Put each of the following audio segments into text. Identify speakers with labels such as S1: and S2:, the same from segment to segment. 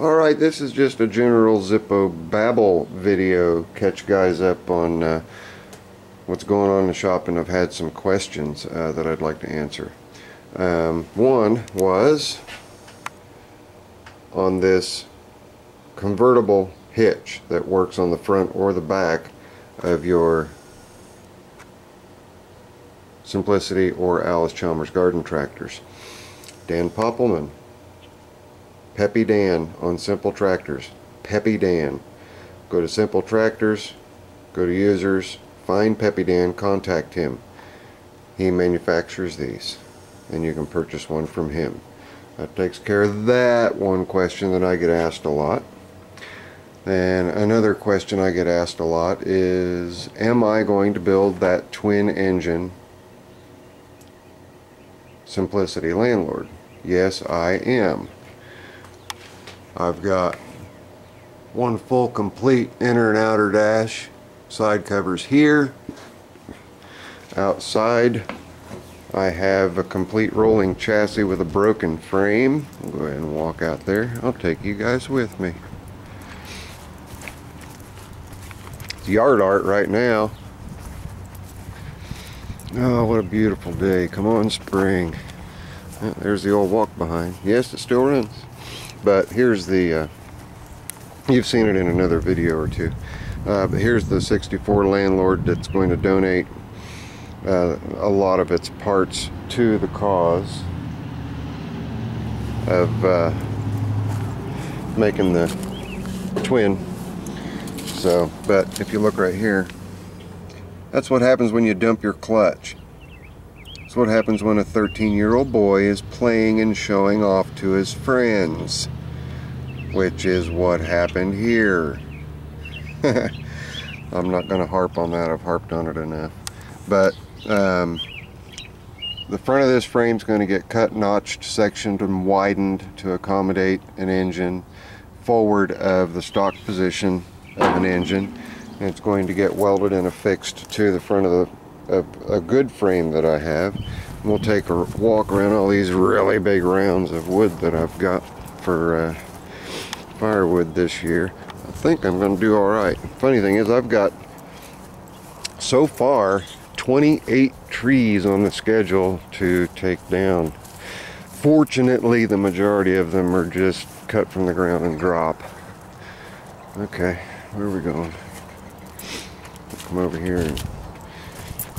S1: Alright, this is just a general Zippo babble video. Catch guys up on uh, what's going on in the shop and I've had some questions uh, that I'd like to answer. Um, one was on this convertible hitch that works on the front or the back of your Simplicity or Allis Chalmers garden tractors. Dan Poppelman Peppy Dan on Simple Tractors. Peppy Dan. Go to Simple Tractors, go to users, find Peppy Dan, contact him. He manufactures these and you can purchase one from him. That takes care of that one question that I get asked a lot. And another question I get asked a lot is, am I going to build that twin engine Simplicity Landlord? Yes, I am. I've got one full complete inner and outer dash. Side covers here. Outside I have a complete rolling chassis with a broken frame. I'll go ahead and walk out there. I'll take you guys with me. It's yard art right now. Oh what a beautiful day. Come on spring. There's the old walk behind. Yes it still runs but here's the uh, you've seen it in another video or two. Uh, but here's the 64 landlord that's going to donate uh, a lot of its parts to the cause of uh, making the twin. So but if you look right here that's what happens when you dump your clutch it's what happens when a 13 year old boy is playing and showing off to his friends. Which is what happened here. I'm not going to harp on that. I've harped on it enough. But um, the front of this frame is going to get cut, notched, sectioned, and widened to accommodate an engine forward of the stock position of an engine. And it's going to get welded and affixed to the front of the a, a good frame that I have. We'll take a walk around all these really big rounds of wood that I've got for uh, firewood this year. I think I'm going to do all right. Funny thing is I've got so far 28 trees on the schedule to take down. Fortunately, the majority of them are just cut from the ground and drop. Okay, where are we going? Come over here and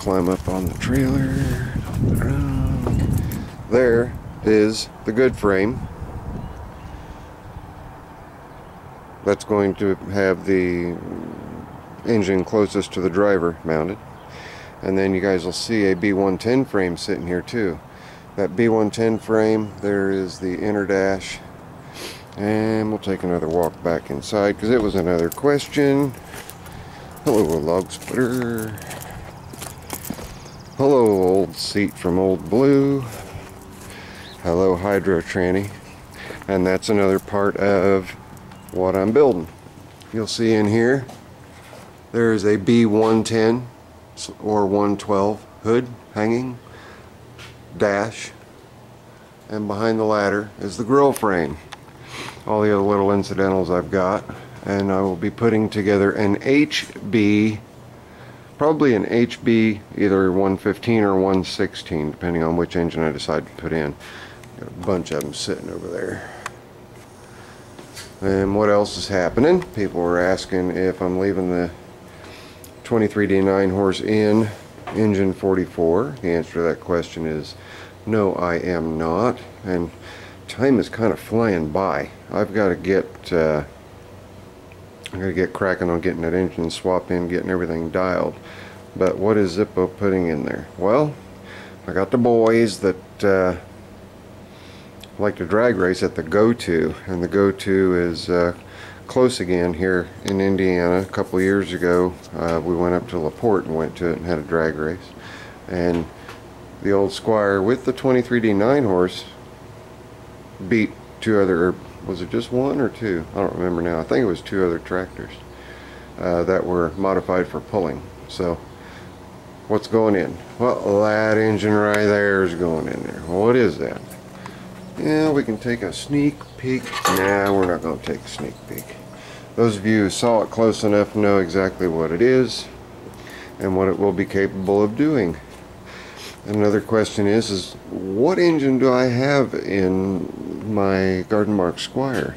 S1: climb up on the trailer. There is the good frame. That's going to have the engine closest to the driver mounted. And then you guys will see a B110 frame sitting here too. That B110 frame, there is the inner dash. And we'll take another walk back inside because it was another question. Hello, log splitter. Hello, old seat from Old Blue. Hello, Hydro Tranny. And that's another part of what I'm building. You'll see in here, there is a B110 or 112 hood hanging, dash, and behind the ladder is the grill frame. All the other little incidentals I've got. And I will be putting together an HB probably an HB either 115 or 116 depending on which engine I decide to put in. Got a bunch of them sitting over there. And what else is happening? People were asking if I'm leaving the 23D 9 horse in engine 44 the answer to that question is no I am not. And time is kind of flying by. I've got to get uh, I gotta get cracking on getting that engine swapped in, getting everything dialed. But what is Zippo putting in there? Well, I got the boys that uh, like to drag race at the go-to, and the go-to is uh, close again here in Indiana. A couple years ago, uh, we went up to LaPorte and went to it and had a drag race. And the old Squire with the 23D 9 horse beat two other was it just one or two? I don't remember now. I think it was two other tractors uh, that were modified for pulling. So what's going in? Well, that engine right there is going in there. what is that? Yeah, we can take a sneak peek. Nah, we're not going to take a sneak peek. Those of you who saw it close enough know exactly what it is and what it will be capable of doing. Another question is, is what engine do I have in my Garden Mark Squire?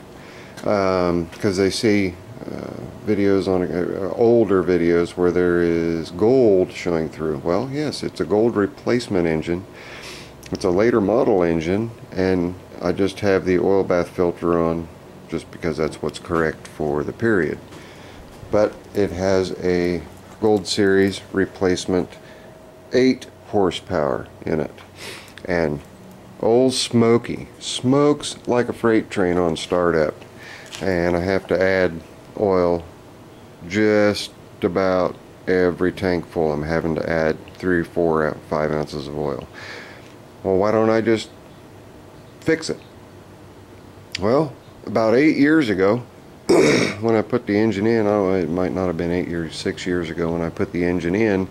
S1: Because um, they see uh, videos on uh, older videos where there is gold showing through. Well, yes, it's a gold replacement engine. It's a later model engine, and I just have the oil bath filter on just because that's what's correct for the period. But it has a Gold Series replacement 8 horsepower in it. And old Smoky smokes like a freight train on startup. And I have to add oil just about every tank full. I'm having to add three, four, five ounces of oil. Well, why don't I just fix it? Well, about eight years ago, when I put the engine in, oh, it might not have been eight years, six years ago when I put the engine in,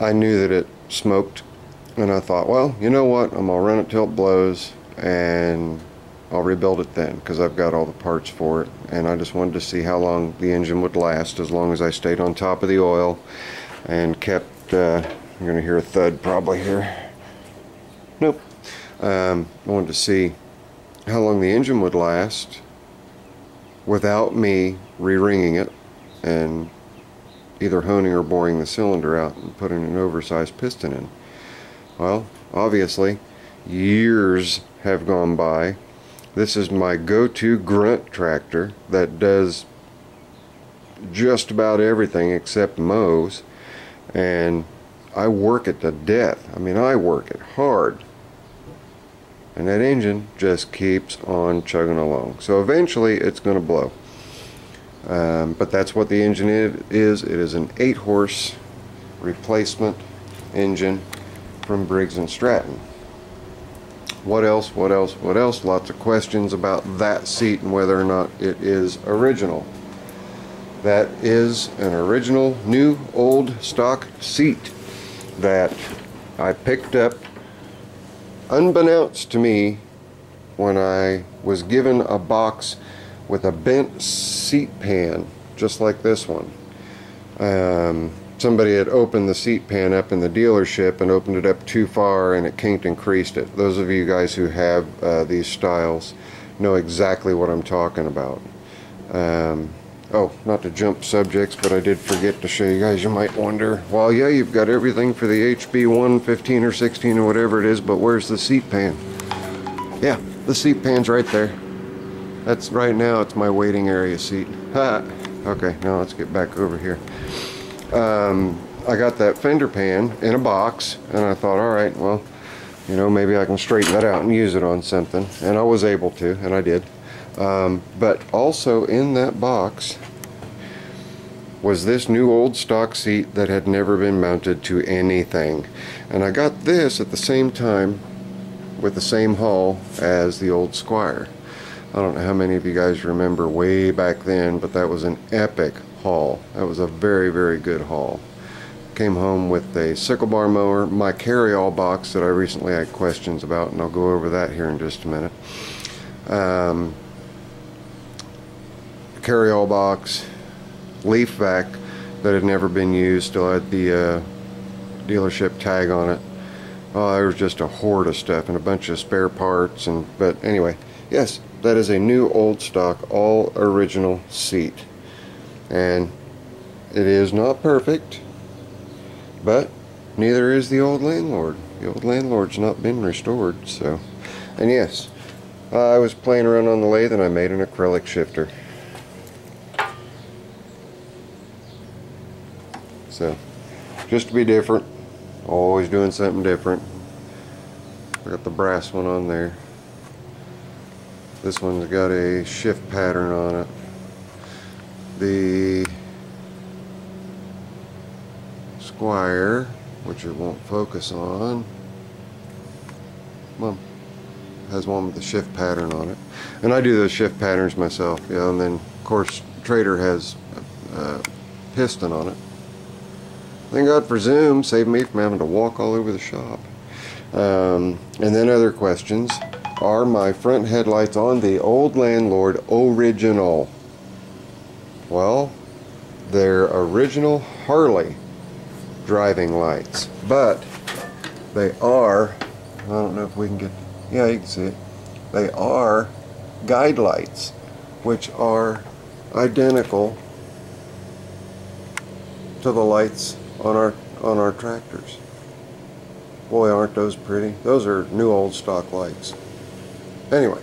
S1: I knew that it smoked and I thought, well, you know what, I'm gonna run it till it blows and I'll rebuild it then because I've got all the parts for it and I just wanted to see how long the engine would last as long as I stayed on top of the oil and kept, uh, you're gonna hear a thud probably here. Nope. Um, I wanted to see how long the engine would last without me re-ringing it and either honing or boring the cylinder out and putting an oversized piston in. Well, obviously, years have gone by. This is my go-to grunt tractor that does just about everything except mows and I work it to death. I mean, I work it hard. And that engine just keeps on chugging along. So eventually it's going to blow. Um, but that's what the engine is. It is an 8 horse replacement engine from Briggs & Stratton. What else, what else, what else? Lots of questions about that seat and whether or not it is original. That is an original, new, old stock seat that I picked up unbeknownst to me when I was given a box with a bent seat pan just like this one. Um, somebody had opened the seat pan up in the dealership and opened it up too far and it kinked and creased it. Those of you guys who have uh, these styles know exactly what I'm talking about. Um, oh, not to jump subjects, but I did forget to show you guys. You might wonder, well, yeah, you've got everything for the HB 115 or 16 or whatever it is, but where's the seat pan? Yeah, the seat pan's right there. That's right now, it's my waiting area seat. okay, now let's get back over here. Um, I got that fender pan in a box, and I thought, all right, well, you know, maybe I can straighten that out and use it on something. And I was able to, and I did. Um, but also in that box was this new old stock seat that had never been mounted to anything. And I got this at the same time with the same hull as the old Squire. I don't know how many of you guys remember way back then, but that was an epic haul. That was a very, very good haul. Came home with a sickle bar mower, my carry-all box that I recently had questions about, and I'll go over that here in just a minute. Um, carry-all box, leaf vac that had never been used, still had the uh, dealership tag on it. Oh, there was just a horde of stuff and a bunch of spare parts, and but anyway, yes, that is a new old stock all original seat and it is not perfect but neither is the old landlord. The old landlord's not been restored so. And yes I was playing around on the lathe and I made an acrylic shifter. So just to be different always doing something different. I got the brass one on there. This one's got a shift pattern on it. The Squire, which it won't focus on, well, has one with the shift pattern on it. And I do those shift patterns myself, know, and then of course Trader has a, a piston on it. Thank God for Zoom, saved me from having to walk all over the shop. Um, and then other questions. Are my front headlights on the old landlord original? Well, they're original Harley driving lights, but they are, I don't know if we can get, yeah, you can see it. They are guide lights, which are identical to the lights on our on our tractors. Boy, aren't those pretty? Those are new old stock lights. Anyway.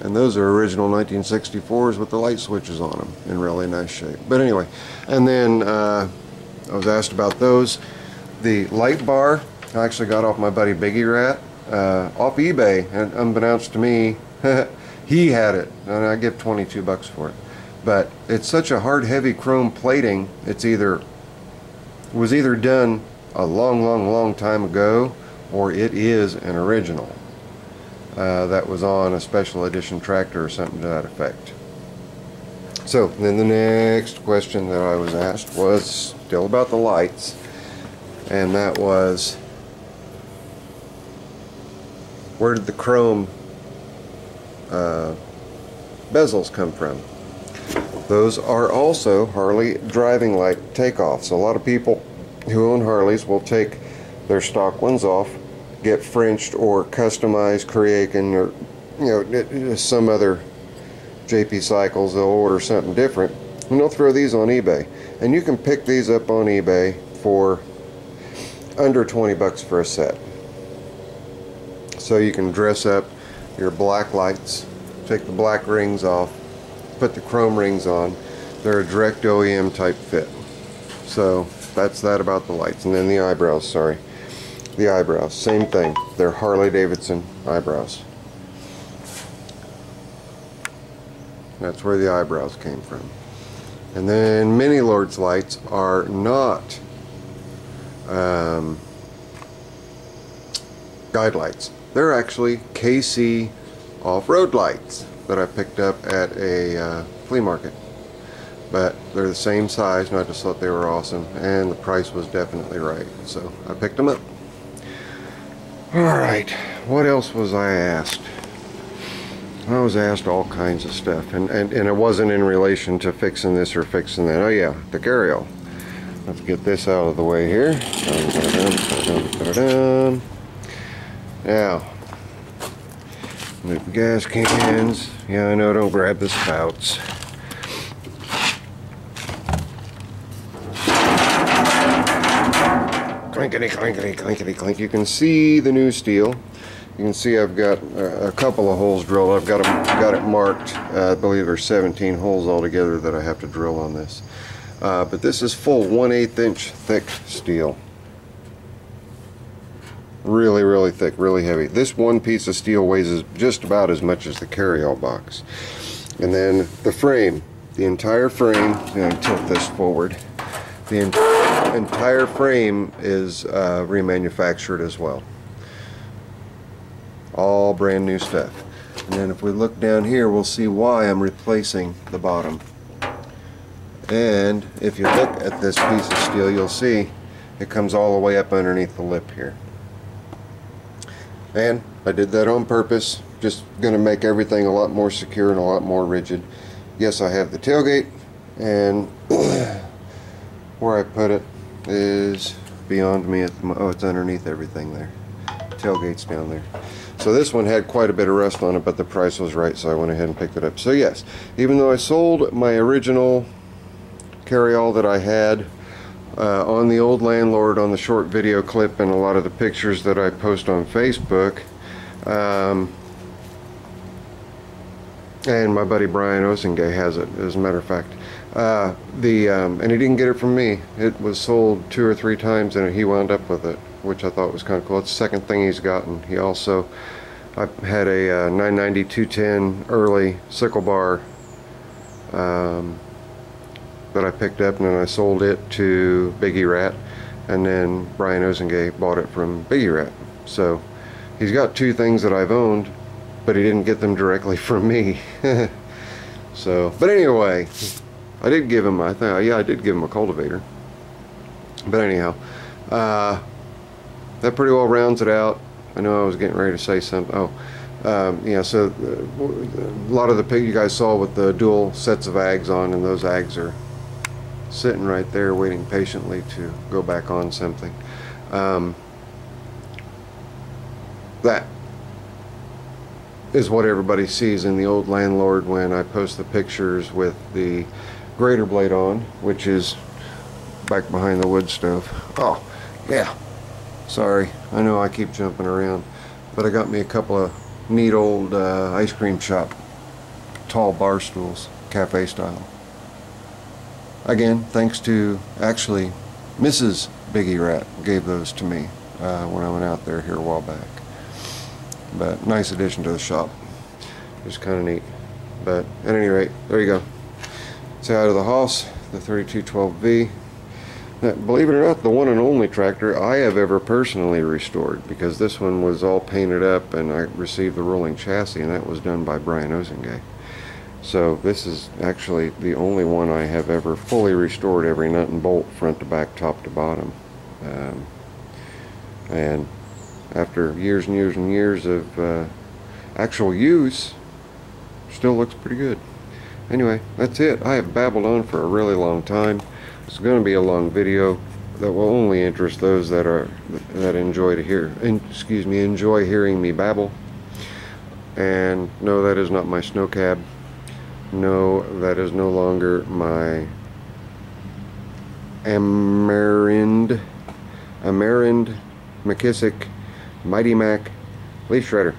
S1: And those are original 1964s with the light switches on them in really nice shape. But anyway, and then uh, I was asked about those. The light bar, I actually got off my buddy Biggie Rat uh, off eBay, and unbeknownst to me, he had it, and I give 22 bucks for it. But it's such a hard, heavy chrome plating. It's either was either done a long, long, long time ago, or it is an original uh, that was on a special edition tractor or something to that effect. So then the next question that I was asked was still about the lights, and that was where did the chrome uh, bezels come from? Those are also Harley driving light takeoffs. A lot of people who own Harleys will take their stock ones off, get Frenched or customized Kuryakyn or you know some other JP Cycles. They'll order something different and they'll throw these on eBay. And you can pick these up on eBay for under 20 bucks for a set. So you can dress up your black lights, take the black rings off, put the chrome rings on. They're a direct OEM type fit. So that's that about the lights. And then the eyebrows, sorry. The eyebrows, same thing. They're Harley Davidson eyebrows. That's where the eyebrows came from. And then Mini Lord's lights are not um, guide lights. They're actually KC off-road lights that I picked up at a uh, flea market. But they're the same size and I just thought they were awesome and the price was definitely right. So I picked them up. Alright, what else was I asked? I was asked all kinds of stuff and, and, and it wasn't in relation to fixing this or fixing that. Oh yeah, the carryall. Let's get this out of the way here. Now, Move the gas cans. Yeah, I know, don't grab the spouts. Clinkety, clinkety, clinkety, clink. You can see the new steel. You can see I've got a couple of holes drilled. I've got them, got it marked. Uh, I believe there's 17 holes altogether that I have to drill on this. Uh, but this is full 1 8 inch thick steel really really thick really heavy this one piece of steel weighs just about as much as the carryall box and then the frame the entire frame and tilt this forward the entire frame is uh, remanufactured as well. All brand new stuff. And then if we look down here we'll see why I'm replacing the bottom. And if you look at this piece of steel you'll see it comes all the way up underneath the lip here. And I did that on purpose just going to make everything a lot more secure and a lot more rigid. Yes I have the tailgate and where I put it is beyond me at the, oh it's underneath everything there. Tailgate's down there. So this one had quite a bit of rust on it but the price was right so I went ahead and picked it up. So yes even though I sold my original carryall that I had uh, on the old landlord on the short video clip and a lot of the pictures that I post on Facebook um, and my buddy Brian Osengay has it as a matter of fact. Uh, the um, and he didn't get it from me. It was sold two or three times and he wound up with it which I thought was kind of cool. It's the second thing he's gotten. He also I had a uh, 990 210 early sickle bar um, that I picked up and then I sold it to Biggie Rat and then Brian Osengay bought it from Biggie Rat. So he's got two things that I've owned but he didn't get them directly from me so but anyway I did give him I think yeah I did give him a cultivator but anyhow Uh, that pretty well rounds it out. I know I was getting ready to say something. Oh, um, yeah, so uh, a lot of the pig you guys saw with the dual sets of ags on, and those ags are sitting right there waiting patiently to go back on something. Um, that is what everybody sees in the old landlord when I post the pictures with the grater blade on, which is back behind the wood stove. Oh, yeah. Sorry, I know I keep jumping around, but I got me a couple of neat old uh, ice cream shop tall bar stools, cafe style. Again, thanks to actually Mrs. Biggie Rat gave those to me uh, when I went out there here a while back. But nice addition to the shop. Just kind of neat. But at any rate, there you go. It's out of the house, the 3212V. Now, believe it or not, the one and only tractor I have ever personally restored because this one was all painted up and I received the rolling chassis and that was done by Brian Ozengay. So this is actually the only one I have ever fully restored every nut and bolt front to back, top to bottom. Um, and after years and years and years of uh, actual use, still looks pretty good. Anyway, that's it. I have babbled on for a really long time. It's going to be a long video that will only interest those that are that enjoy to hear, in, excuse me, enjoy hearing me babble. And no, that is not my snow cab. No, that is no longer my Amerind, Amerind MacKissic Mighty Mac leaf shredder.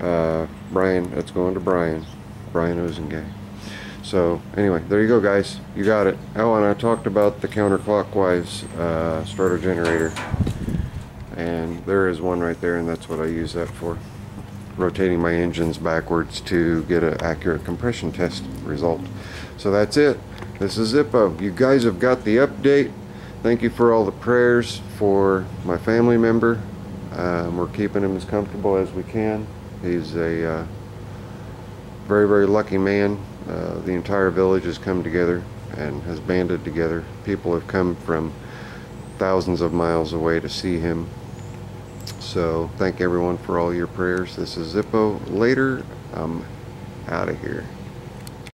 S1: Uh, Brian, that's going to Brian. Brian Ozengay. So anyway, there you go guys. You got it. Oh, and I talked about the counterclockwise uh, starter generator. And there is one right there and that's what I use that for. Rotating my engines backwards to get an accurate compression test result. So that's it. This is Zippo. You guys have got the update. Thank you for all the prayers for my family member. Um, we're keeping him as comfortable as we can. He's a uh, very, very lucky man. Uh, the entire village has come together and has banded together. People have come from thousands of miles away to see him. So thank everyone for all your prayers. This is Zippo. Later, I'm out of here.